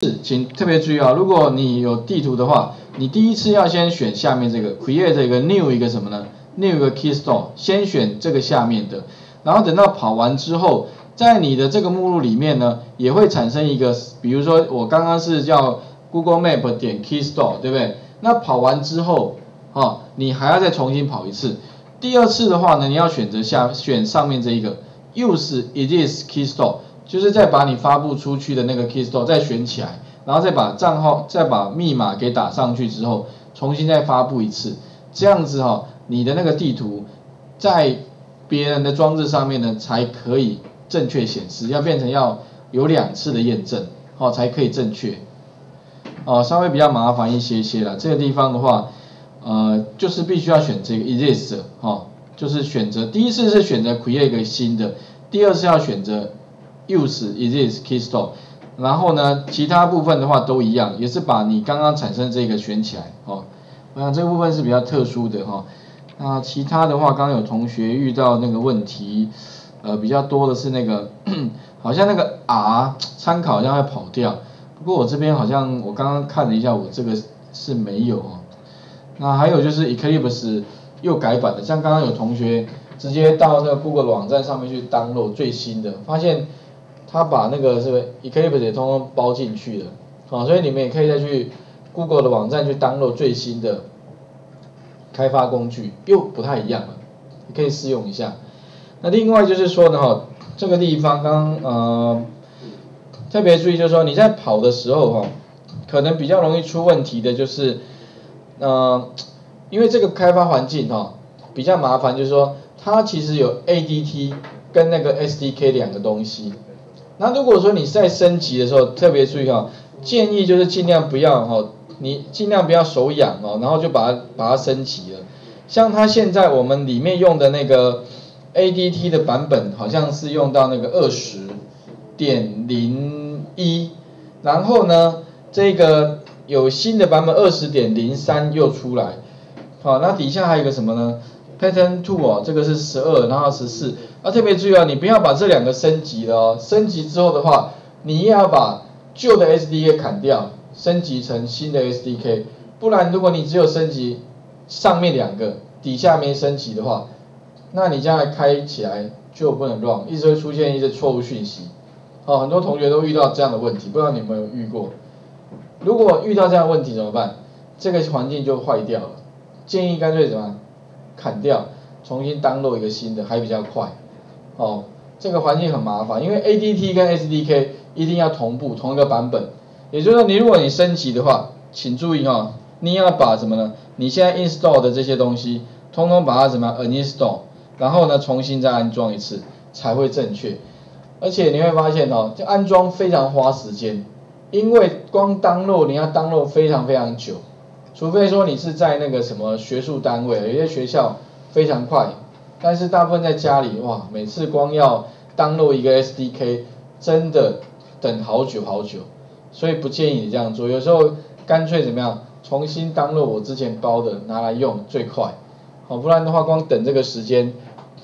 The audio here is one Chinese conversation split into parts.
是，请特别注意啊，如果你有地图的话，你第一次要先选下面这个 create 一个 new 一个什么呢？new 一个 key store，先选这个下面的，然后等到跑完之后，在你的这个目录里面呢，也会产生一个，比如说我刚刚是叫 Google Map 点 key store，对不对？那跑完之后，啊，你还要再重新跑一次。第二次的话呢，你要选择下选上面这一个 use it is key store。就是再把你发布出去的那个 key store 再选起来，然后再把账号再把密码给打上去之后，重新再发布一次，这样子哈，你的那个地图在别人的装置上面呢才可以正确显示，要变成要有两次的验证，哦才可以正确，哦稍微比较麻烦一些些了。这个地方的话，呃就是必须要选这个 erase，哈，就是选择第一次是选择 create 一个新的，第二次要选择。Use is is key store，然后呢，其他部分的话都一样，也是把你刚刚产生这个选起来，哦，我想这个部分是比较特殊的哈。那其他的话，刚刚有同学遇到那个问题，呃，比较多的是那个，好像那个 R 参考好像会跑掉，不过我这边好像我刚刚看了一下，我这个是没有哦。那还有就是 Eclipse 又改版的，像刚刚有同学直接到那个 Google 网站上面去 download 最新的，发现。他把那个是不是 Eclipse 也通通包进去了，啊，所以你们也可以再去 Google 的网站去 download 最新的开发工具，又不太一样了，你可以试用一下。那另外就是说呢，哈，这个地方刚呃特别注意，就是说你在跑的时候，哈，可能比较容易出问题的就是，呃，因为这个开发环境，哈，比较麻烦，就是说它其实有 ADT 跟那个 SDK 两个东西。那如果说你在升级的时候，特别注意哈，建议就是尽量不要哈，你尽量不要手痒哦，然后就把它把它升级了。像它现在我们里面用的那个 ADT 的版本，好像是用到那个二十点零一，然后呢，这个有新的版本二十点零三又出来，好，那底下还有个什么呢？Pattern Two 哦，这个是十二，然后十四，啊特别注意哦，你不要把这两个升级了哦，升级之后的话，你也要把旧的 SDK 砍掉，升级成新的 SDK，不然如果你只有升级上面两个，底下没升级的话，那你将来开起来就不能 run，一直会出现一些错误讯息，哦，很多同学都遇到这样的问题，不知道你有没有遇过？如果遇到这样问题怎么办？这个环境就坏掉了，建议干脆怎么？砍掉，重新 download 一个新的还比较快，哦，这个环境很麻烦，因为 ADT 跟 SDK 一定要同步同一个版本，也就是说你如果你升级的话，请注意哈，你要把什么呢？你现在 install 的这些东西，通通把它怎么 uninstall，然后呢重新再安装一次才会正确，而且你会发现哦，这安装非常花时间，因为光 download 你要 download 非常非常久。除非说你是在那个什么学术单位，有些学校非常快，但是大部分在家里，哇，每次光要登录一个 SDK，真的等好久好久，所以不建议你这样做。有时候干脆怎么样，重新登录我之前包的拿来用最快，好，不然的话光等这个时间，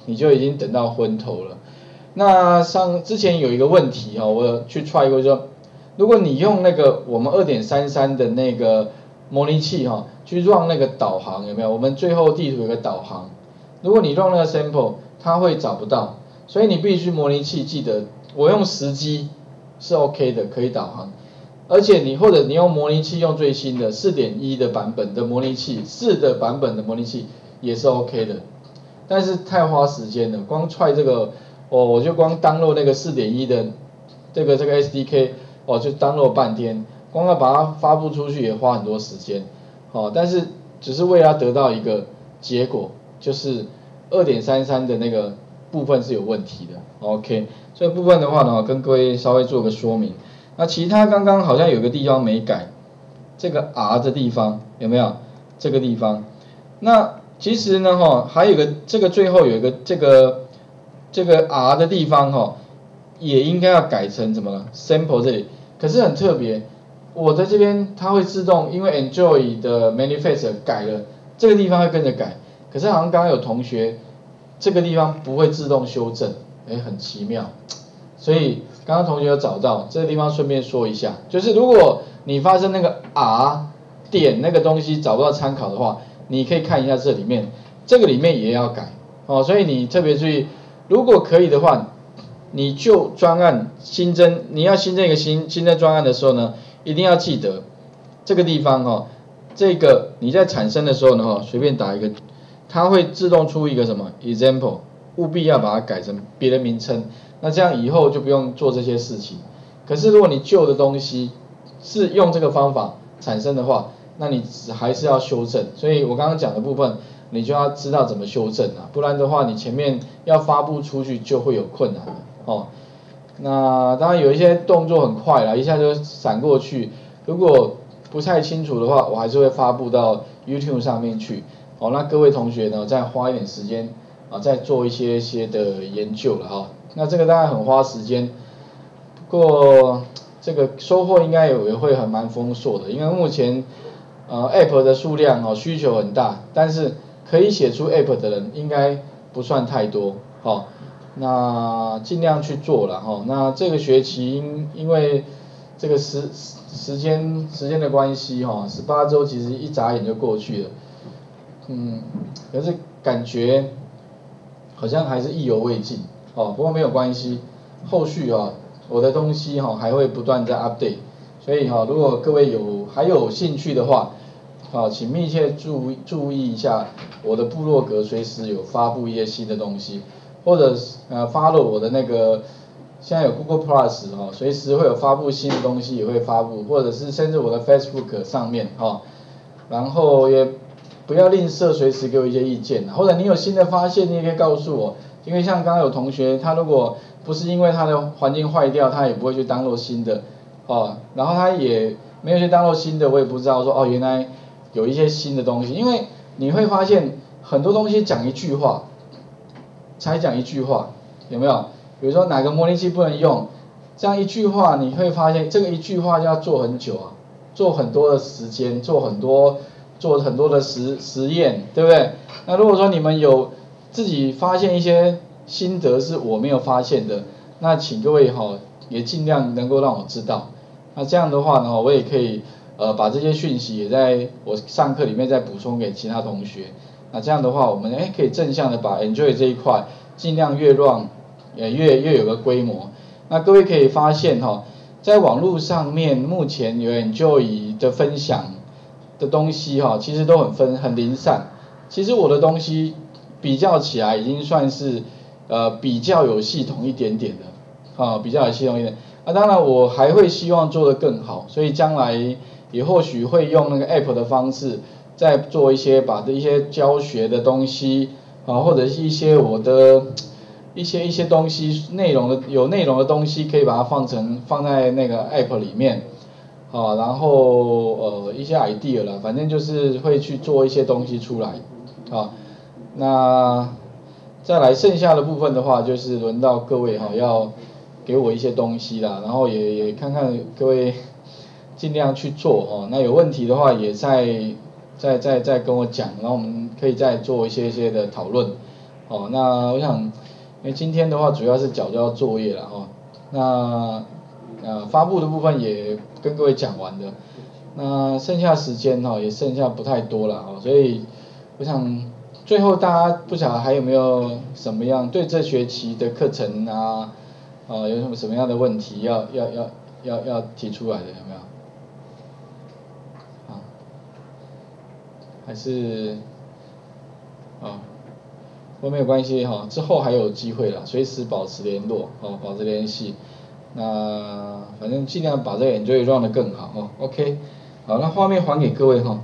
你就已经等到昏头了。那上之前有一个问题哈，我去 try 过，说如果你用那个我们二点三三的那个。模拟器哈，去 run 那个导航有没有？我们最后地图有个导航，如果你 run 那个 sample，它会找不到，所以你必须模拟器记得，我用时机是 OK 的，可以导航，而且你或者你用模拟器用最新的四点一的版本的模拟器，四的版本的模拟器也是 OK 的，但是太花时间了，光踹这个，哦我就光 download 那个四点一的这个这个 SDK，哦就 download 半天。光要把它发布出去也花很多时间，好，但是只是为了得到一个结果，就是二点三三的那个部分是有问题的，OK，所以部分的话呢，跟各位稍微做个说明。那其他刚刚好像有个地方没改，这个 R 的地方有没有？这个地方，那其实呢，哈，还有个这个最后有一个这个这个 R 的地方，哈，也应该要改成什么了？Sample 这里，可是很特别。我在这边，它会自动，因为 Enjoy 的 Manifest 改了，这个地方会跟着改。可是好像刚刚有同学，这个地方不会自动修正，哎，很奇妙。所以刚刚同学有找到这个地方，顺便说一下，就是如果你发生那个 R 点那个东西找不到参考的话，你可以看一下这里面，这个里面也要改哦，所以你特别注意，如果可以的话，你就专案新增，你要新增一个新新增专案的时候呢，一定要记得这个地方哦，这个你在产生的时候呢哈，随便打一个，它会自动出一个什么 example，务必要把它改成别的名称。那这样以后就不用做这些事情。可是如果你旧的东西是用这个方法产生的话，那你还是要修正。所以我刚刚讲的部分，你就要知道怎么修正啊，不然的话你前面要发布出去就会有困难了哦。那当然有一些动作很快啦，一下就闪过去。如果不太清楚的话，我还是会发布到 YouTube 上面去。好，那各位同学呢，再花一点时间啊，再做一些些的研究了哈。那这个当然很花时间，不过这个收获应该也也会很蛮丰硕的，因为目前呃 App 的数量哦需求很大，但是可以写出 App 的人应该不算太多，好，那尽量去做了哈。那这个学期因因为这个时时间时间的关系哈，十八周其实一眨眼就过去了，嗯，可是感觉好像还是意犹未尽。哦，不过没有关系，后续啊，我的东西哈还会不断在 update，所以哈，如果各位有还有兴趣的话，好，请密切注注意一下我的部落格，随时有发布一些新的东西，或者呃 follow 我的那个，现在有 Google Plus 哦，随时会有发布新的东西也会发布，或者是甚至我的 Facebook 上面哦，然后也不要吝啬，随时给我一些意见，或者你有新的发现，你也可以告诉我。因为像刚刚有同学，他如果不是因为他的环境坏掉，他也不会去当做新的，哦，然后他也没有去当做新的，我也不知道说哦，原来有一些新的东西，因为你会发现很多东西讲一句话，才讲一句话，有没有？比如说哪个模拟器不能用，这样一句话你会发现这个一句话要做很久啊，做很多的时间，做很多做很多的实实验，对不对？那如果说你们有。自己发现一些心得是我没有发现的，那请各位哈也尽量能够让我知道。那这样的话呢，我也可以呃把这些讯息也在我上课里面再补充给其他同学。那这样的话，我们哎可以正向的把 enjoy 这一块尽量越乱也越越有个规模。那各位可以发现哈，在网络上面目前有 enjoy 的分享的东西哈，其实都很分很零散。其实我的东西。比较起来已经算是呃比较有系统一点点的，啊比较有系统一点，啊当然我还会希望做得更好，所以将来也或许会用那个 app 的方式，再做一些把这一些教学的东西啊或者是一些我的一些一些东西内容的有内容的东西可以把它放成放在那个 app 里面，啊然后呃一些 idea 了，反正就是会去做一些东西出来，啊。那再来剩下的部分的话，就是轮到各位哈，要给我一些东西啦，然后也也看看各位尽量去做哦。那有问题的话，也在再再再跟我讲，然后我们可以再做一些一些的讨论。哦，那我想，因为今天的话主要是缴交作业了哦。那呃发布的部分也跟各位讲完的，那剩下时间哈也剩下不太多了哦，所以我想。最后，大家不晓得还有没有什么样对这学期的课程啊，啊，有什么什么样的问题要要要要要提出来的有没有？还是啊，都没有关系哈，之后还有机会了，随时保持联络哦，保持联系。那反正尽量把这个 enjoy run 的更好哦，OK，好，那画面还给各位哈。